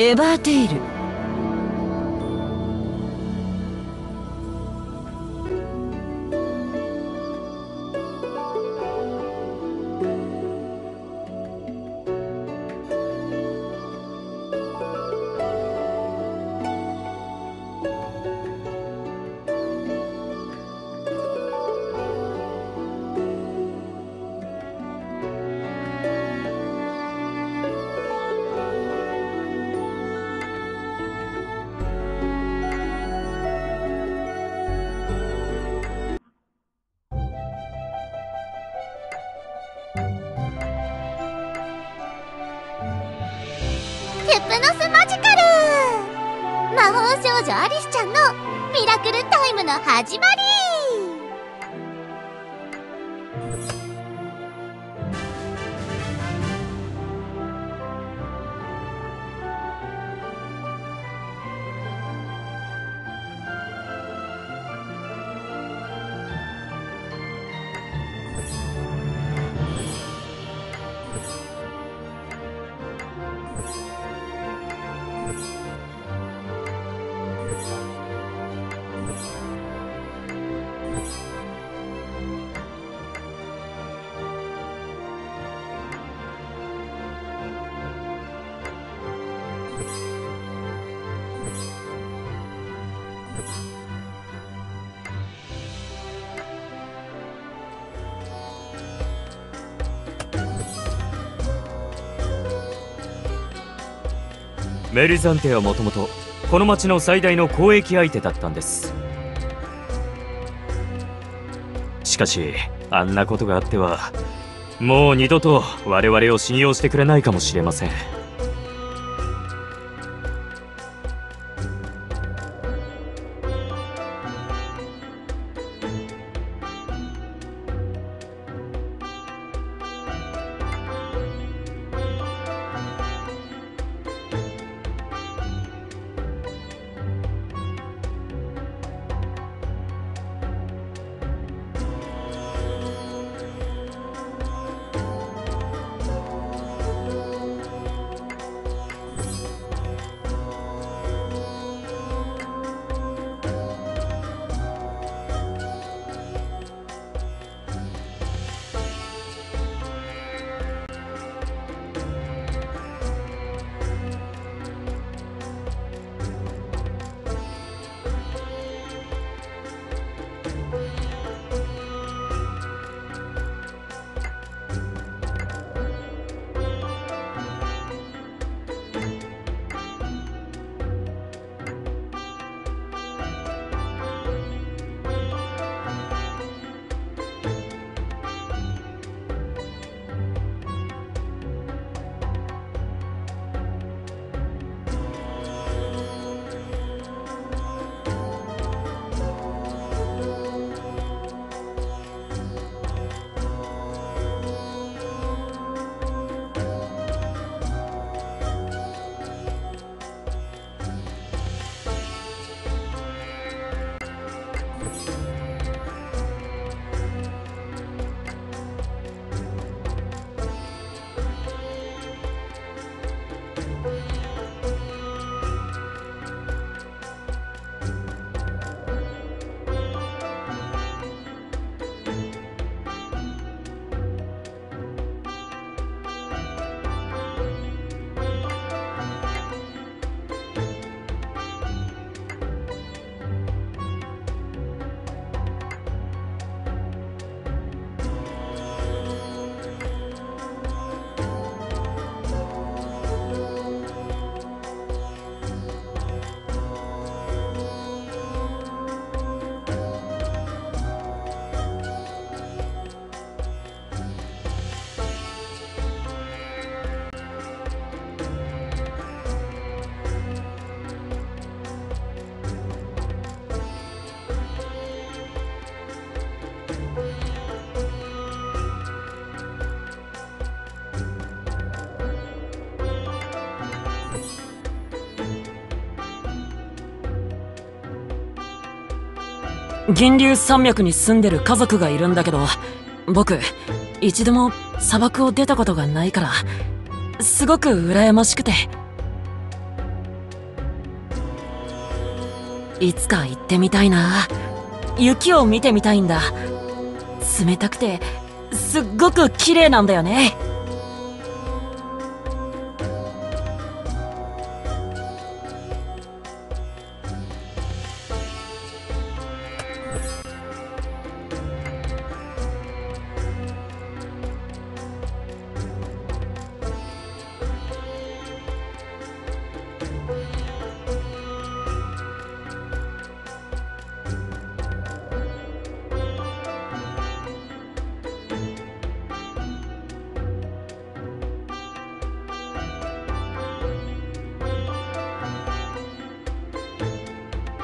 エバーテイル。メリザンテはもともとこの町の最大の交易相手だったんです。しかしあんなことがあってはもう二度と我々を信用してくれないかもしれません。銀流山脈に住んでる家族がいるんだけど、僕、一度も砂漠を出たことがないから、すごく羨ましくて。いつか行ってみたいな。雪を見てみたいんだ。冷たくて、すっごく綺麗なんだよね。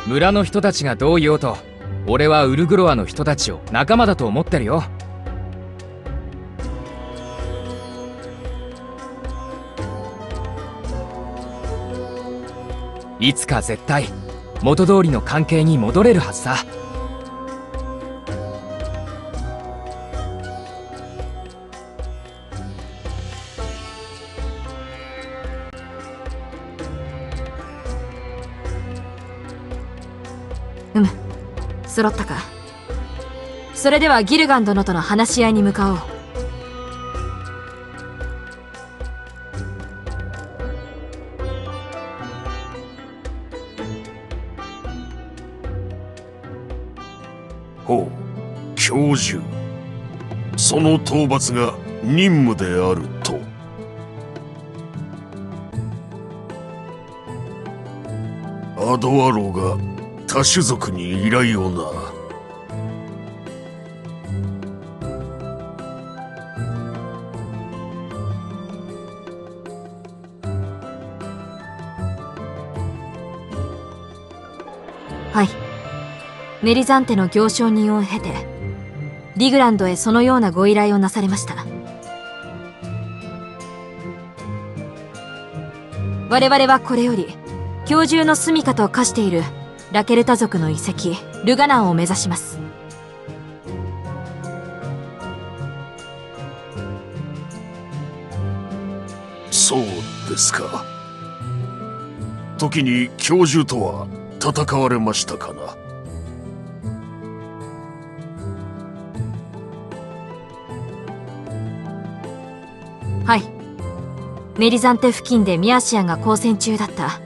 村の人たちがどう言おうと俺はウルグロアの人たちを仲間だと思ってるよ。いつか絶対元通りの関係に戻れるはずさ揃ったか？それではギルガン殿との話し合いに向かおう。ほう教授。その討伐が任務であると。アドアローが他種族に依頼をな。はい。ネリザンテの行商人を経てリグランドへそのようなご依頼をなされました。我々はこれより今日中の住処と化しているラケルタ族の遺跡ルガナンを目指します。そうですか。時に教授とは戦われましたかな。はい。メリザンテ付近でミアシアンが交戦中だった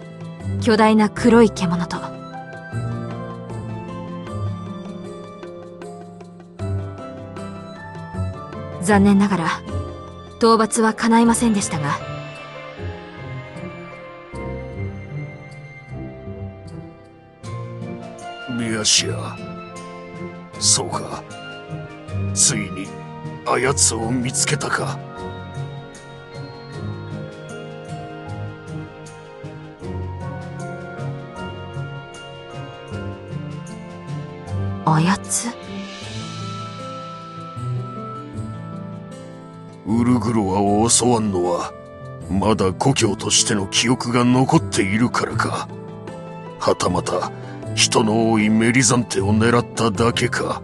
巨大な黒い獣と残念ながら討伐は叶いませんでしたが。ミアシアそうか。ついにあやつを見つけたか。あやつ？ウルグロアを襲わんのはまだ故郷としての記憶が残っているからか。はたまた人の多いメリザンテを狙っただけか。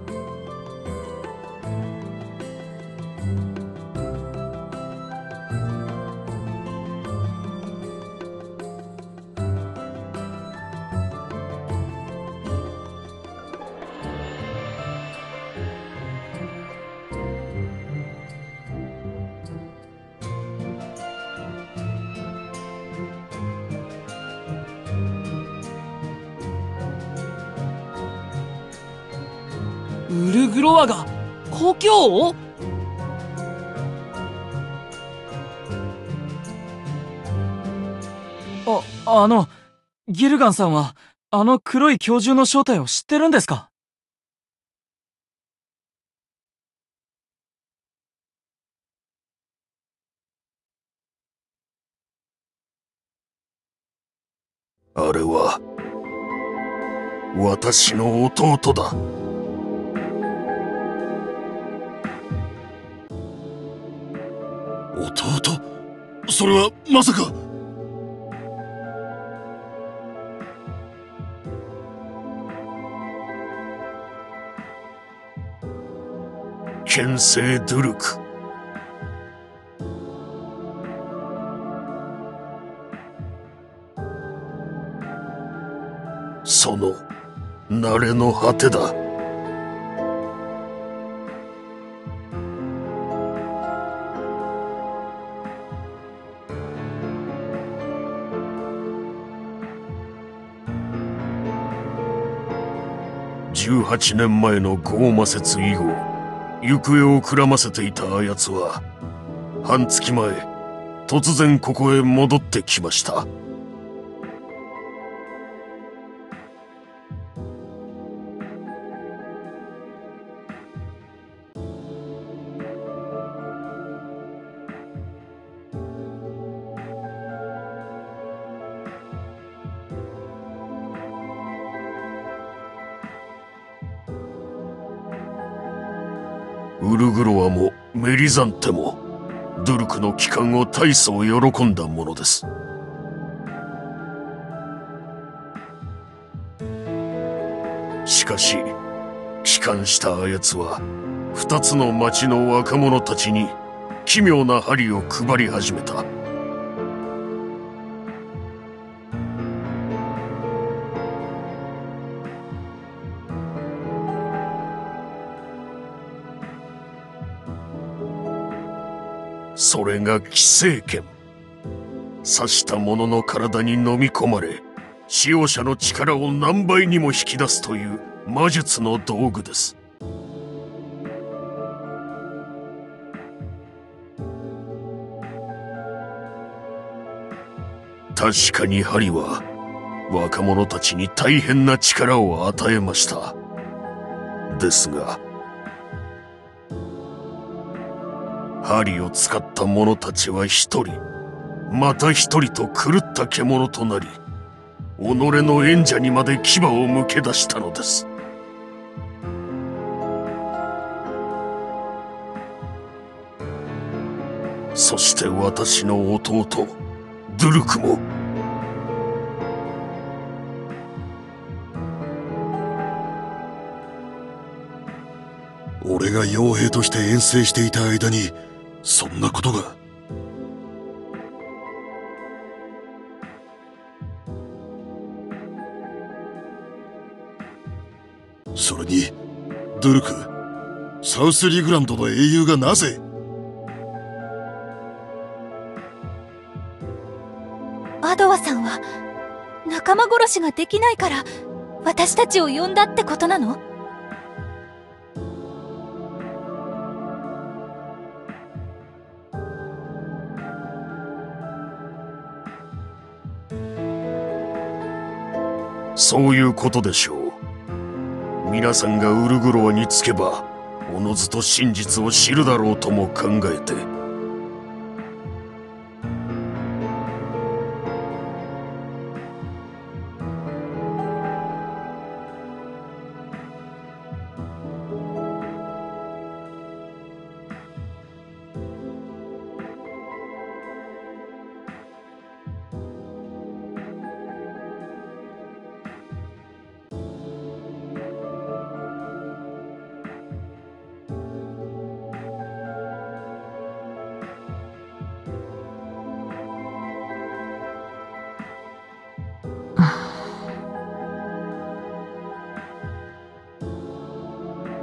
ウルグロアが故郷を？あ、あの、ギルガンさんは、あの黒い教授の正体を知ってるんですか？あれは私の弟だそれはまさか。牽制ドゥルクその慣れの果てだ。18年前のゴーマ節以後行方をくらませていたあやつは半月前突然ここへ戻ってきました。リザンテもドゥルクの帰還を大層喜んだものです。しかし帰還したあやつは二つの町の若者たちに奇妙な針を配り始めた。それが寄生剣刺した者の体に飲み込まれ使用者の力を何倍にも引き出すという魔術の道具です。確かに針は若者たちに大変な力を与えました。ですが針を使った者たちは一人。また一人と狂った獣となり己の縁者にまで牙を向け出したのです。そして私の弟ドゥルクも。俺が傭兵として遠征していた間にそんなことが。それにドゥルクサウスリグランドの英雄がなぜ？アドワさんは仲間殺しができないから私たちを呼んだってことなの？そういうことでしょう。皆さんがウルグロアに着けばおのずと真実を知るだろうとも考えて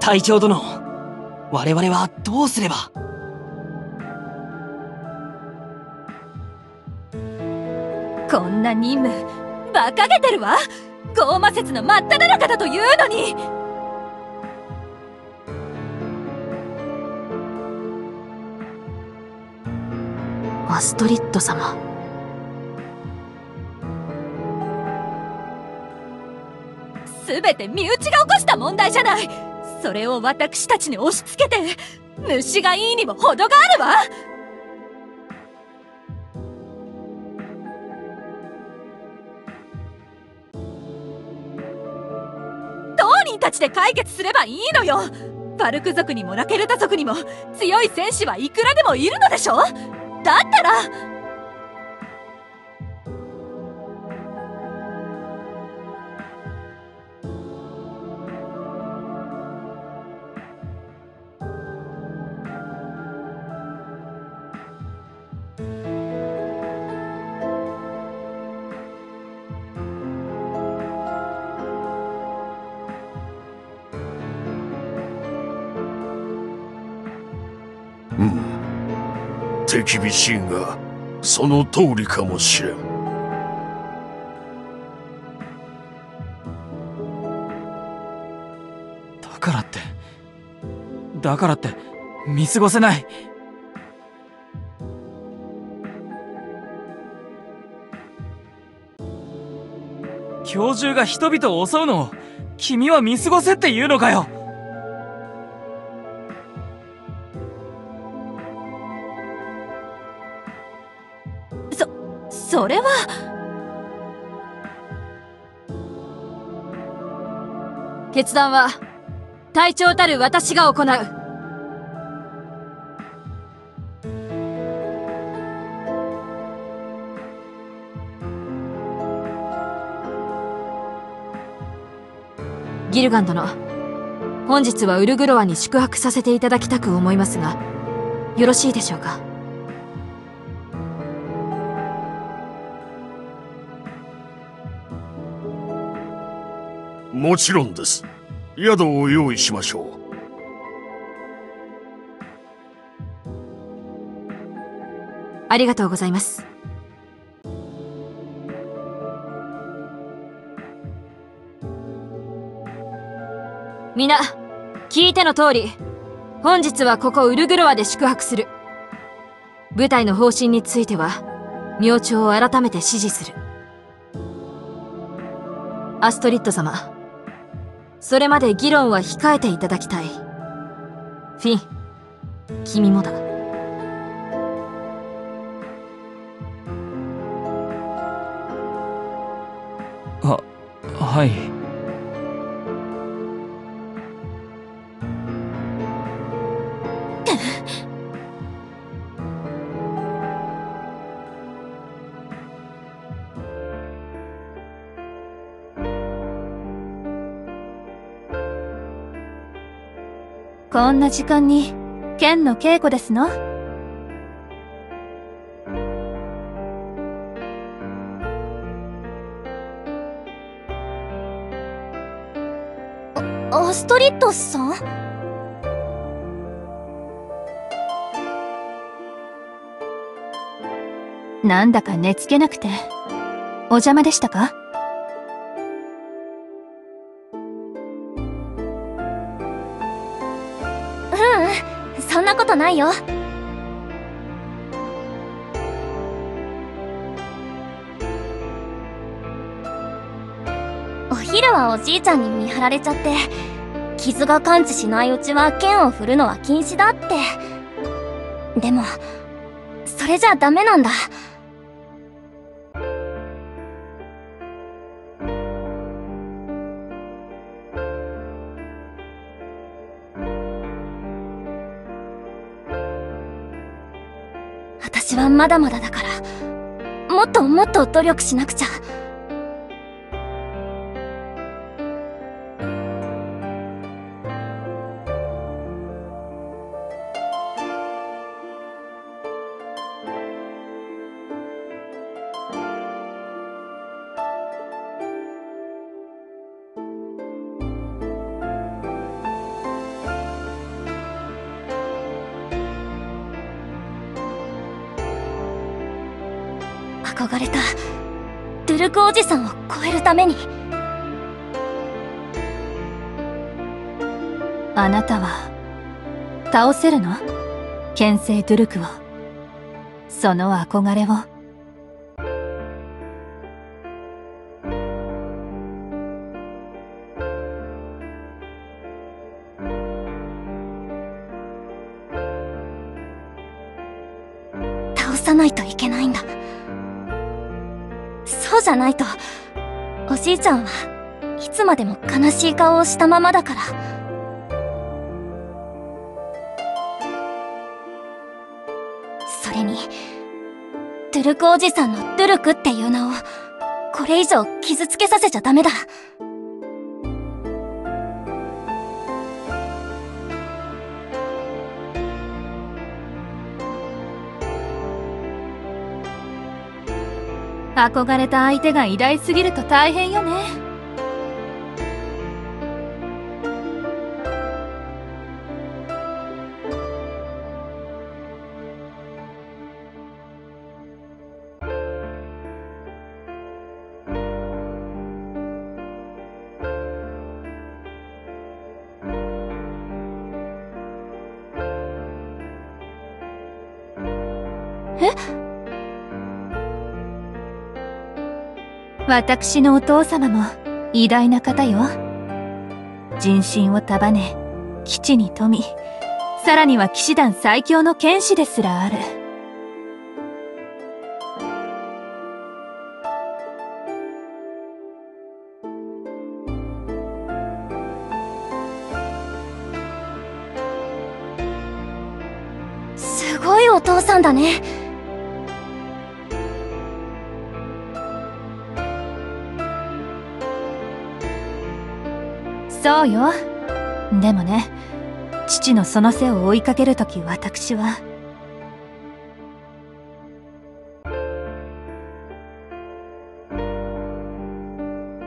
隊長殿。我々はどうすれば？こんな任務馬鹿げてるわ。ゴーマ節の真っ只中だというのに。アストリッド様。全て身内が起こした問題じゃない。それを私たちに押し付けて虫がいいにも程があるわ。当人たちで解決すればいいのよ。バルク族にもラケルタ族にも強い戦士はいくらでもいるのでしょ？だったら厳しいがその通りかもしれん。だからってだからって見過ごせない。教授が人々を襲うのを君は見過ごせって言うのかよ。それは。決断は隊長たる私が行う。ギルガン殿本日はウルグロアに宿泊させていただきたく思いますがよろしいでしょうか？もちろんです。宿を用意しましょう。ありがとうございます。皆聞いての通り本日はここウルグロアで宿泊する。部隊の方針については明朝を改めて指示する。アストリッド様それまで議論は控えていただきたい。フィン君もだ。ははい。こんな時間に剣の稽古ですの？アストリッドさん？なんだか寝つけなくて。お邪魔でしたか？ないよ。お昼はおじいちゃんに見張られちゃって傷が感知しないうちは剣を振るのは禁止だって。でもそれじゃダメなんだ。まだまだだから。もっともっと努力しなくちゃ。るために。あなたは倒せるの？剣聖ドゥルクを。その憧れを。倒さないといけないんだ。そうじゃないと。じいちゃんはいつまでも悲しい顔をしたままだから。それにドゥルクおじさんのドゥルクっていう名をこれ以上傷つけさせちゃダメだ。憧れた相手が偉大すぎると大変よね。え？っ私のお父様も偉大な方よ。人心を束ね、基地に富み、さらには騎士団最強の剣士ですらある。すごいお父さんだね。そうよ。でもね、父のその背を追いかけるとき私は、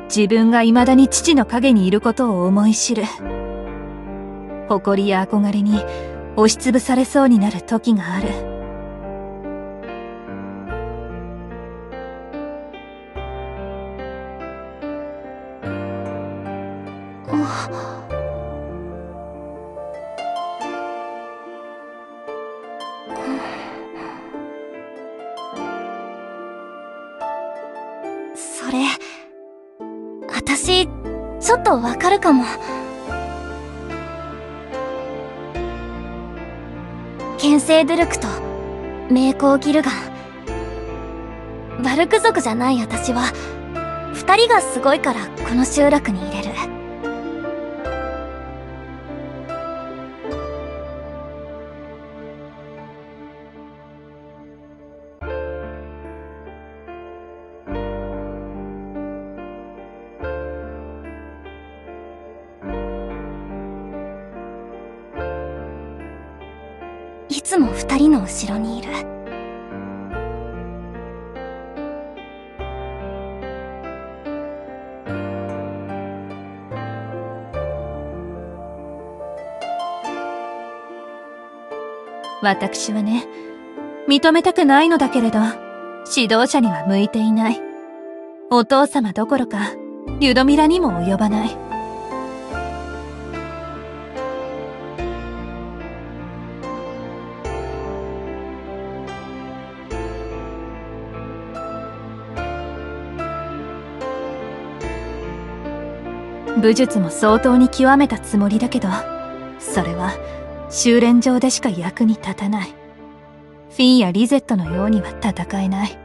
自分が未だに父の影にいることを思い知る。誇りや憧れに押しつぶされそうになる時がある。剣聖ドゥルクと名工ギルガン。バルク族じゃない私は、二人がすごいからこの集落に入れ。後ろにいる。私はね、認めたくないのだけれど、指導者には向いていない。お父様どころか、リュドミラにも及ばない。武術も相当に極めたつもりだけど、それは修練場でしか役に立たない。フィンやリゼットのようには戦えない。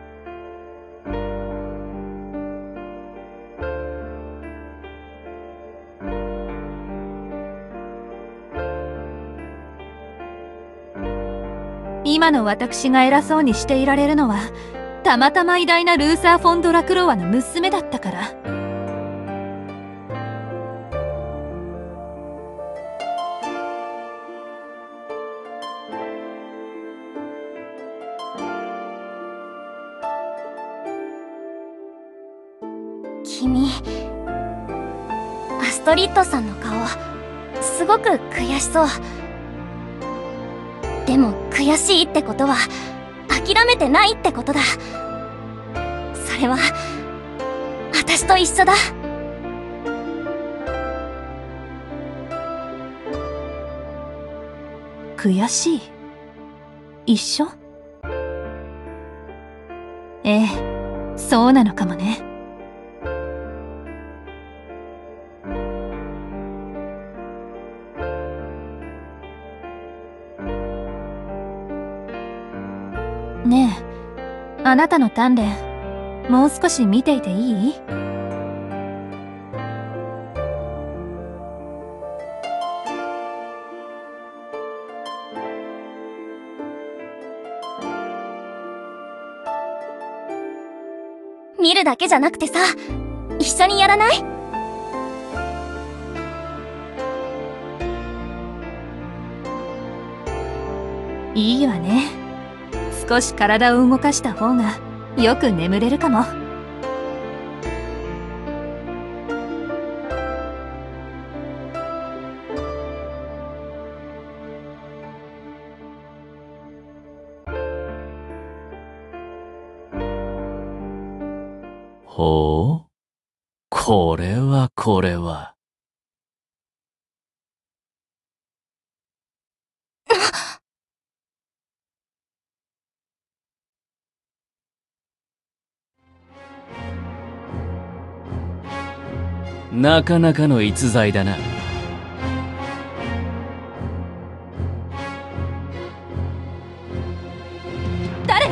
今の私が偉そうにしていられるのは、たまたま偉大なルーサー・フォン・ドラクロワの娘だったから。アストリッドさんの顔、すごく悔しそう。でも悔しいってことは、諦めてないってことだ。それは、私と一緒だ。悔しい？一緒？ええ、そうなのかもね。あなたの鍛錬、もう少し見ていていい？見るだけじゃなくてさ、一緒にやらない？いいわね。少し体を動かした方がよく眠れるかも。ほう？これはこれは。なかなかの逸材だな。誰？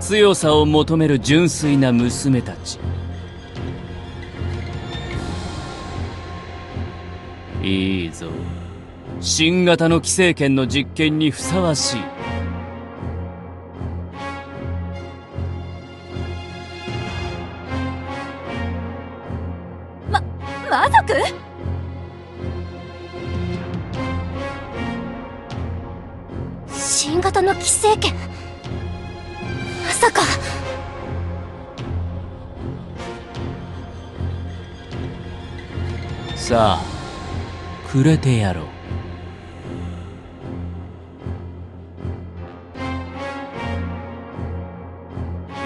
強さを求める純粋な娘たち。いいぞ。新型の規制権の実験にふさわしいあくれてやろう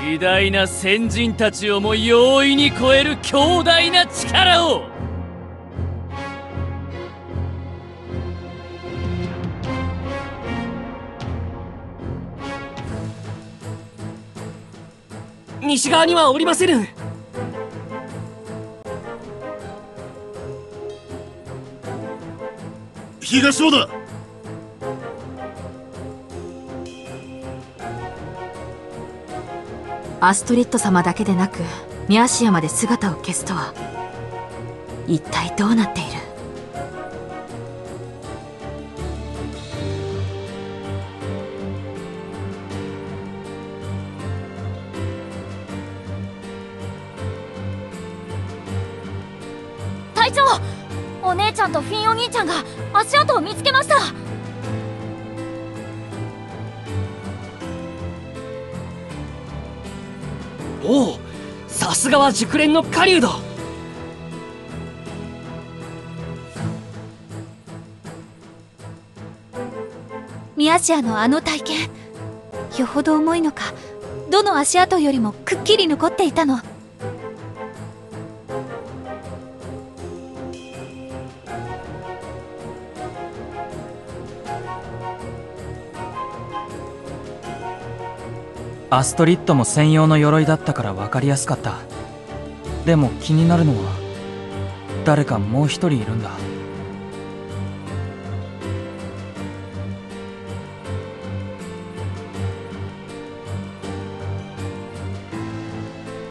偉大な先人たちをも容易に超える強大な力を西側にはおりませぬ東尾だ。アストリッド様だけでなくミアシアまで姿を消すとは一体どうなっている？兄ちゃんが足跡を見つけました。おおさすがは熟練の狩人。ミアシアのあの体験よほど重いのかどの足跡よりもくっきり残っていたのアストリッドも専用の鎧だったから分かりやすかった。でも気になるのは誰かもう一人いるんだ。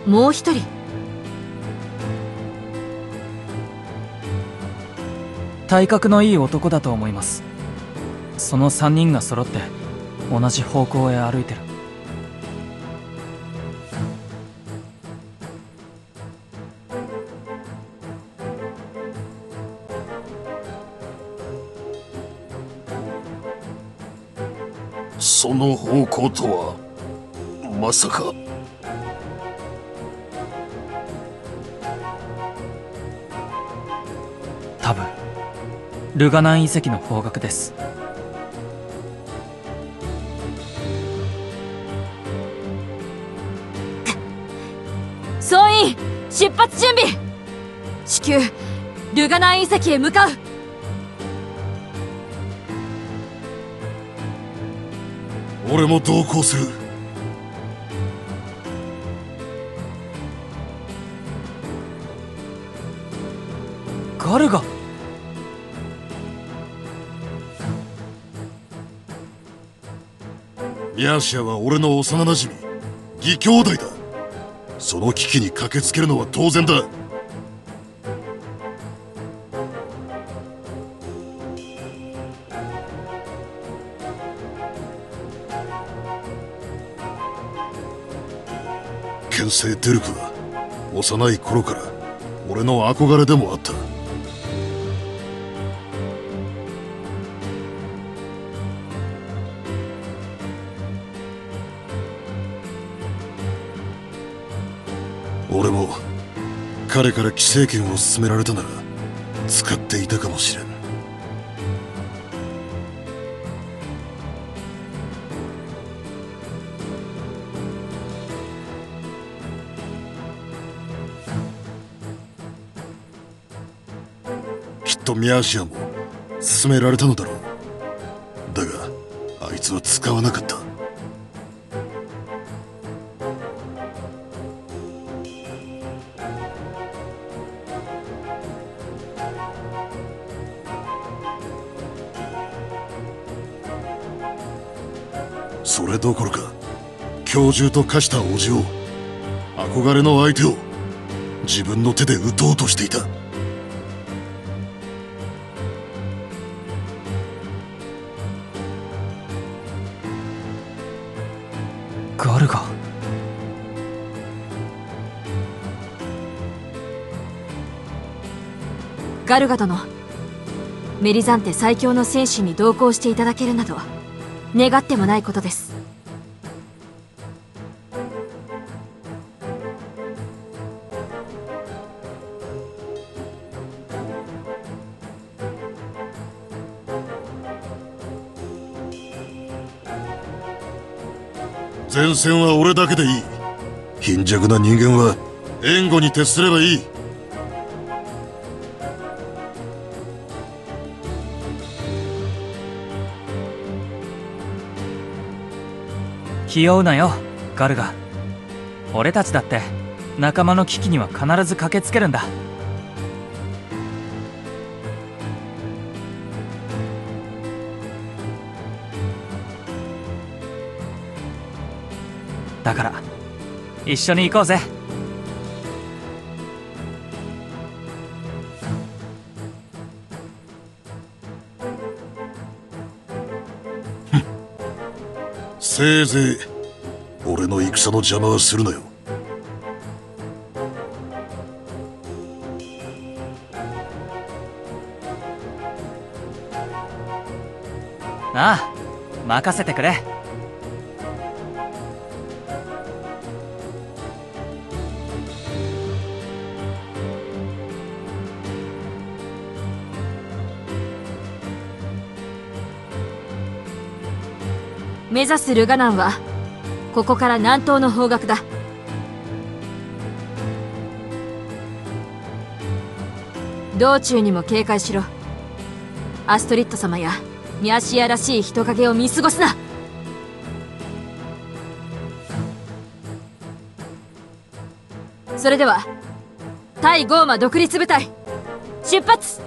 もう一人。体格のいい男だと思いますその3人が揃って同じ方向へ歩いてるの方向とはまさか。多分ルガナン遺跡の方角です。総員出発準備。至急ルガナン遺跡へ向かう俺も同行する。ガルガ。ミャーシアは俺の幼馴染。義兄弟だ。その危機に駆けつけるのは当然だ剣聖デルクは幼い頃から俺の憧れでもあった。俺も彼から規制権を勧められたなら使っていたかもしれん。富シアも勧められたのだろう。だがあいつは使わなかった。それどころか教授と化した叔父を憧れの相手を自分の手で撃とうとしていた。ガルガ殿。メリザンテ最強の戦士に同行していただけるなど願ってもないことです。前線は俺だけでいい。貧弱な人間は援護に徹すればいい気負うなよガルガ。俺たちだって仲間の危機には必ず駆けつけるんだ。だから一緒に行こうぜ。せいぜい俺の戦の邪魔はするなよ。ああ任せてくれ。目指すルガナンはここから南東の方角だ。道中にも警戒しろ。アストリッド様やミャシアらしい人影を見過ごすな。それでは対ゴーマ独立部隊出発!